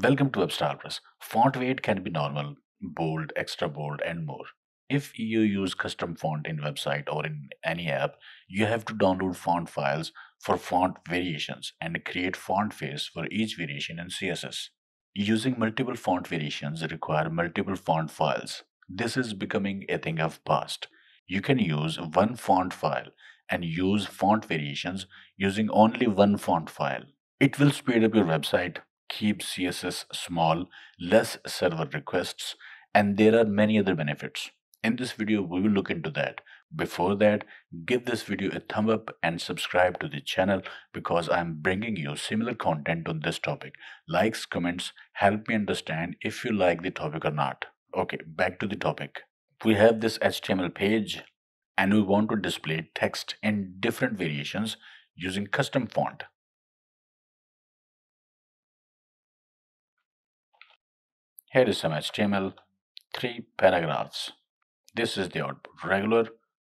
Welcome to WebStylePress. Font weight can be normal, bold, extra bold, and more. If you use custom font in website or in any app, you have to download font files for font variations and create font face for each variation in CSS. Using multiple font variations require multiple font files. This is becoming a thing of past. You can use one font file and use font variations using only one font file. It will speed up your website, keep CSS small, less server requests, and there are many other benefits. In this video, we will look into that. Before that, give this video a thumb up and subscribe to the channel because I am bringing you similar content on this topic. Likes, comments help me understand if you like the topic or not. Okay, back to the topic. We have this HTML page and we want to display text in different variations using custom font. Here is some HTML, three paragraphs. This is the output regular,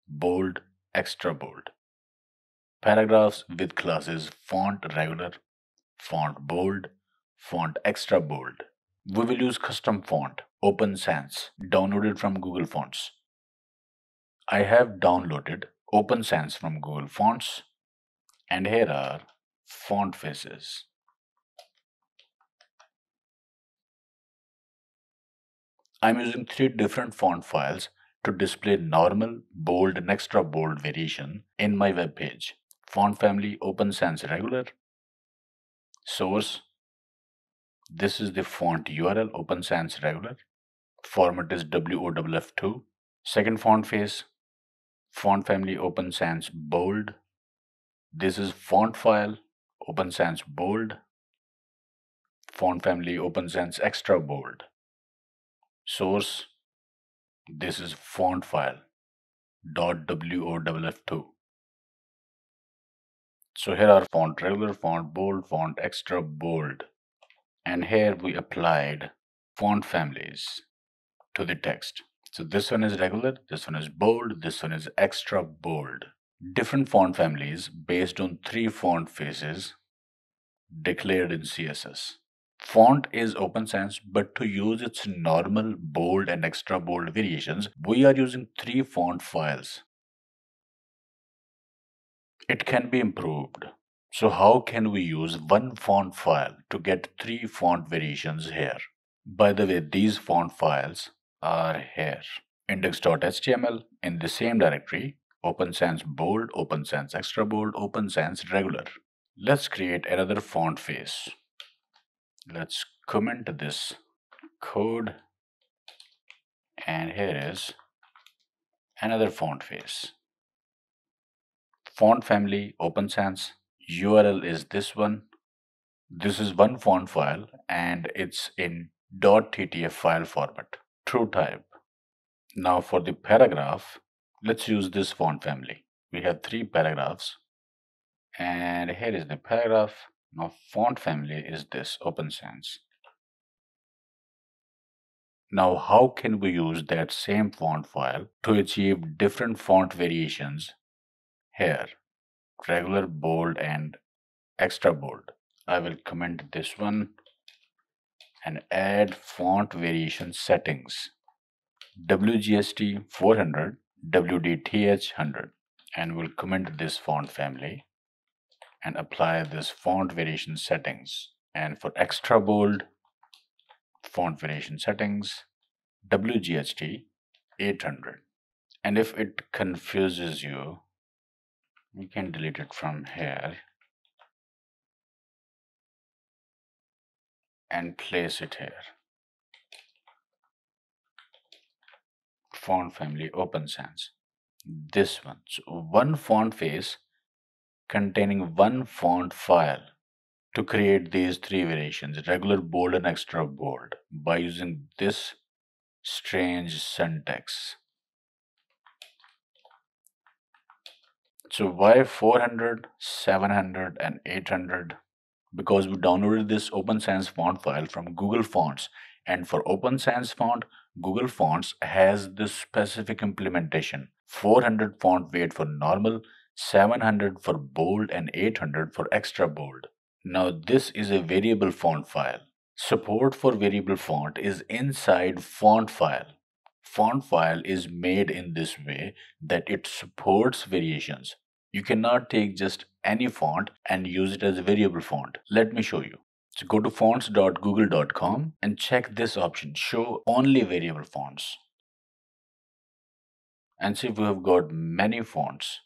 bold, extra bold. Paragraphs with classes font regular, font bold, font extra bold. We will use custom font, Open Sans, downloaded from Google Fonts. I have downloaded Open Sans from Google Fonts, and here are font faces. I'm using three different font files to display normal, bold, and extra bold variation in my web page. Font family Open Sans Regular. Source. This is the font URL Open Sans Regular. Format is WOFF2. Second font face. Font family Open Sans Bold. This is font file Open Sans Bold. Font family Open Sans Extra Bold source this is font file dot woff2 so here are font regular font bold font extra bold. And here we applied font families to the text. So this one is regular this one is bold this one is extra bold. Different font families based on three font faces declared in css Font is Open Sans, but to use its normal bold and extra bold variations, we are using three font files. It can be improved. So how can we use one font file to get three font variations here? By the way, these font files are here. Index.html in the same directory, Open Sans Bold, Open Sans Extra Bold, Open Sans Regular. Let's create another font face let's comment this code. And here is. Another font face. Font family open sans. Url is this one. This is one font file and it's in .ttf file format. True type. Now for the paragraph let's use this font family. We have three paragraphs. And here is the paragraph now font family is this Open Sans. Now how can we use that same font file to achieve different font variations here? Regular, bold and extra bold. I will comment this one and add font variation settings. WGHT 400, WDTH 100 and we'll comment this font family and apply this font variation settings. And for extra bold, font variation settings, WGHT 800. And if it confuses you, we can delete it from here and place it here. Font family Open Sans. This one. So one font face containing one font file to create these three variations regular bold and extra bold by using this strange syntax. So why 400 700 and 800 because we downloaded this open sans font file from google fonts and for open sans font google fonts has this specific implementation. 400 font weight for normal 700 for bold and 800 for extra bold. Now this is a variable font file. Support for variable font is inside font file. Font file is made in this way that it supports variations. You cannot take just any font and use it as a variable font. Let me show you. So go to fonts.google.com and check this option, show only variable fonts. And see we have got many fonts.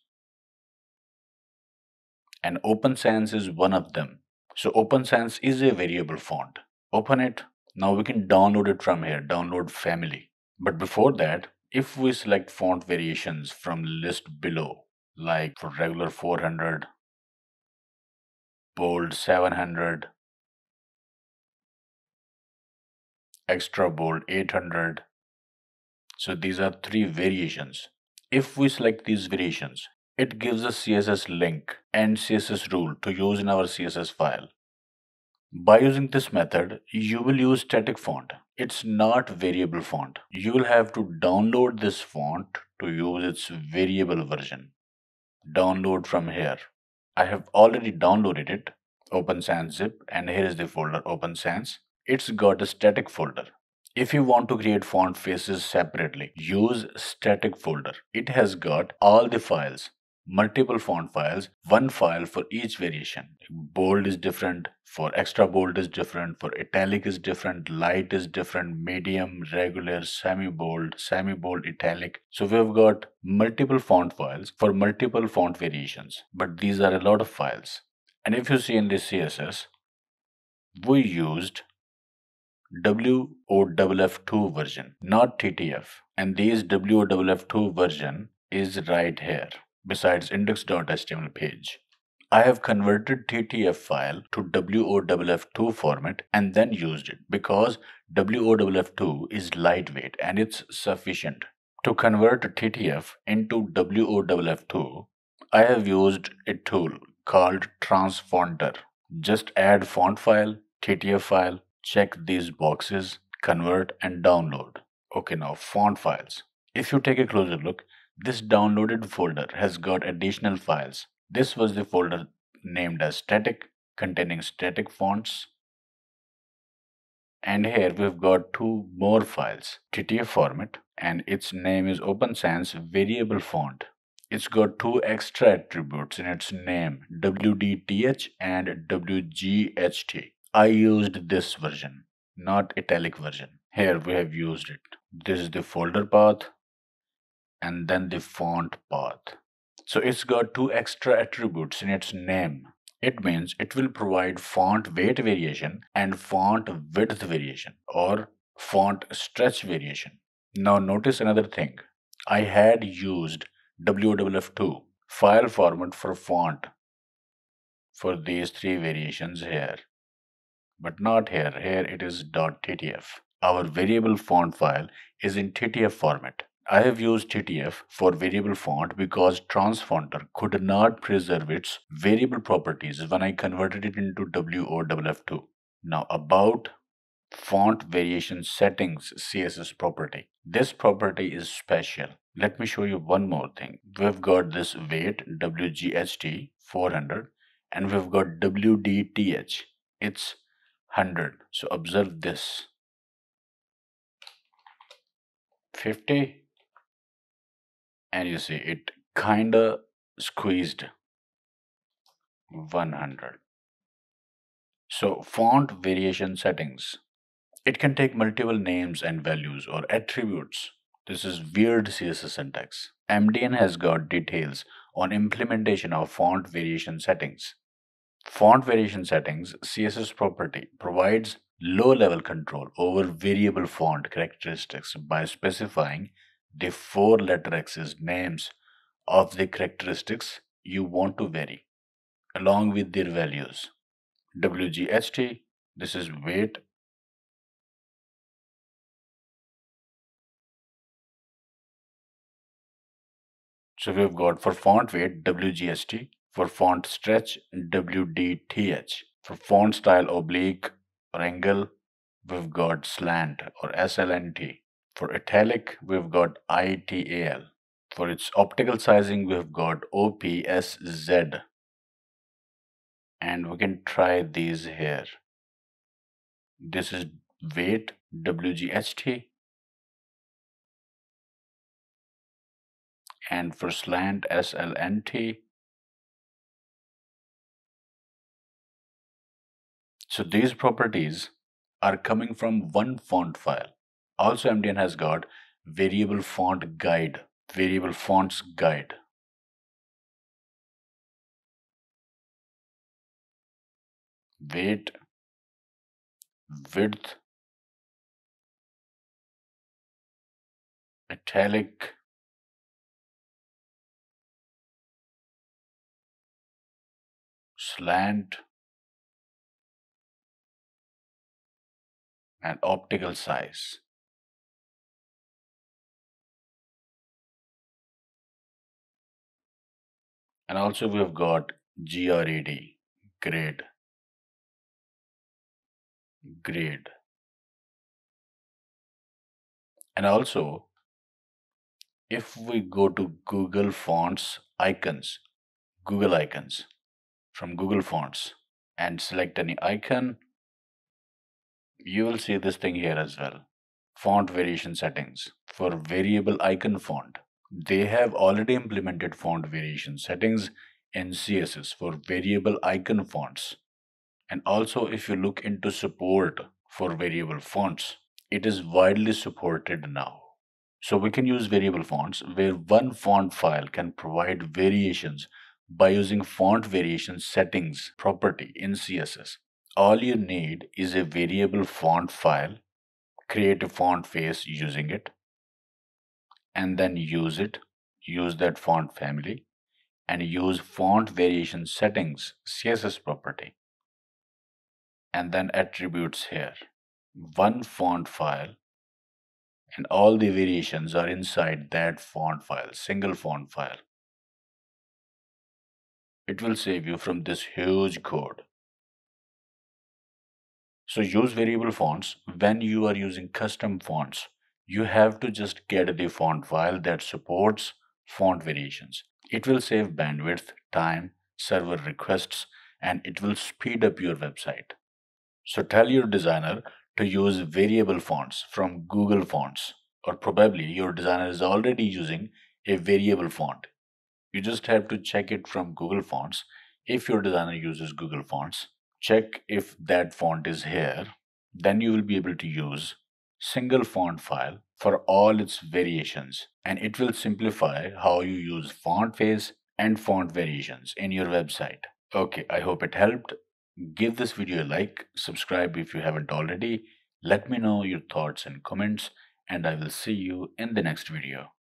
And Open Sans is one of them. So Open Sans is a variable font. Open it. Now we can download it from here, download family. But before that, if we select font variations from list below, like for regular 400, bold 700, extra bold 800. So these are three variations. If we select these variations, it gives us CSS link and CSS rule to use in our CSS file. By using this method, you will use static font. It's not variable font. You will have to download this font to use its variable version. Download from here. I have already downloaded it, Open Sans zip, and here is the folder Open Sans it's got a static folder. If you want to create font faces separately, use static folder. It has got all the files, multiple font files, one file for each variation. Bold is different, for extra bold is different, for italic is different, light is different, medium, regular, semi-bold, semi-bold, italic. So we've got multiple font files for multiple font variations, but these are a lot of files. And if you see in this CSS, we used WOFF2 version, not TTF. And this WOFF2 version is right here, besides index.html page. I have converted TTF file to WOFF2 format and then used it because WOFF2 is lightweight and it's sufficient. To convert TTF into WOFF2, I have used a tool called Transfonter. Just add font file, TTF file, check these boxes, convert and download. Okay, now font files. If you take a closer look, this downloaded folder has got additional files. This was the folder named as static, containing static fonts. And here we've got two more files, TTF format, and its name is Open Sans variable font. It's got two extra attributes in its name, WDTH and WGHT. I used this version, not italic version. Here we have used it. This is the folder path and then the font path. So it's got two extra attributes in its name. It means it will provide font weight variation and font width variation or font stretch variation. Now notice another thing. I had used WOFF2 file format for font for these three variations here but not here. Here it is .ttf. Our variable font file is in TTF format. I have used TTF for variable font because Transfonter could not preserve its variable properties when I converted it into WOFF2. Now about font variation settings CSS property. This property is special. Let me show you one more thing. We've got this weight WGHT 400 and we've got WDTH. It's 100 so observe this 50 and you see it kinda squeezed 100 so font variation settings. It can take multiple names and values or attributes. This is weird css syntax. Mdn has got details on implementation of font variation settings. Font variation settings CSS property provides low-level control over variable font characteristics by specifying the four letter axis names of the characteristics you want to vary along with their values. WGHT, this is weight. So we've got for font weight WGHT, for font stretch, WDTH. For font style oblique or angle, we've got slant or SLNT. For italic, we've got ITAL. For its optical sizing, we've got OPSZ. And we can try these here. This is weight WGHT. And for slant SLNT. So these properties are coming from one font file. Also MDN has got variable font guide, variable fonts guide. Weight, width, italic, slant, and optical size. And also we have got GRAD, grade, grade. And also, if we go to Google Fonts icons, Google icons from Google Fonts and select any icon, you will see this thing here as well. Font variation settings for variable icon font. They have already implemented font variation settings in CSS for variable icon fonts. And also if you look into support for variable fonts, it is widely supported now. So we can use variable fonts where one font file can provide variations by using font variation settings property in CSS. All you need is a variable font file, create a font face using it, and then use it, use that font family, and use font variation settings CSS property, and then attributes here. One font file, and all the variations are inside that font file, single font file. It will save you from this huge code. So use variable fonts when you are using custom fonts. You have to just get the font file that supports font variations. It will save bandwidth, time, server requests, and it will speed up your website. So tell your designer to use variable fonts from Google Fonts, or probably your designer is already using a variable font. You just have to check it from Google Fonts if your designer uses Google Fonts check if that font is here, then you will be able to use single font file for all its variations and it will simplify how you use font face and font variations in your website. Okay, I hope it helped. Give this video a like, subscribe if you haven't already. Let me know your thoughts and comments and I will see you in the next video.